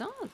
putain.